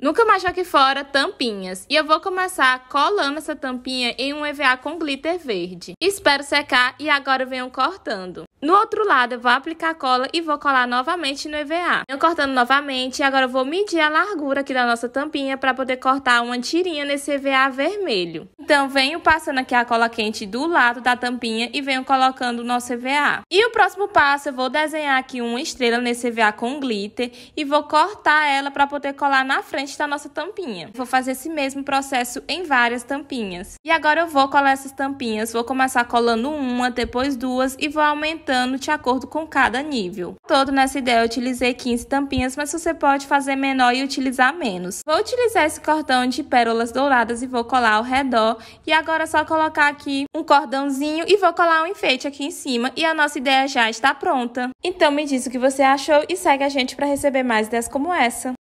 Nunca mais jogue fora tampinhas. E eu vou começar colando essa tampinha em um EVA com glitter verde. Espero secar e agora venho cortando. No outro lado, eu vou aplicar cola e vou colar novamente no EVA. Eu cortando novamente e agora eu vou medir a largura aqui da nossa tampinha para poder cortar uma tirinha nesse EVA vermelho. Então, venho passando aqui a cola quente do lado da tampinha e venho colocando o nosso EVA. E o próximo passo, eu vou desenhar aqui uma estrela nesse EVA com glitter e vou cortar ela para poder colar na frente da nossa tampinha. Vou fazer esse mesmo processo em várias tampinhas. E agora eu vou colar essas tampinhas, vou começar colando uma, depois duas e vou aumentando de acordo com cada nível. Todo nessa ideia eu utilizei 15 tampinhas, mas você pode fazer menor e utilizar menos. Vou utilizar esse cordão de pérolas douradas e vou colar ao redor. E agora é só colocar aqui um cordãozinho e vou colar um enfeite aqui em cima e a nossa ideia já está pronta. Então me diz o que você achou e segue a gente para receber mais ideias como essa.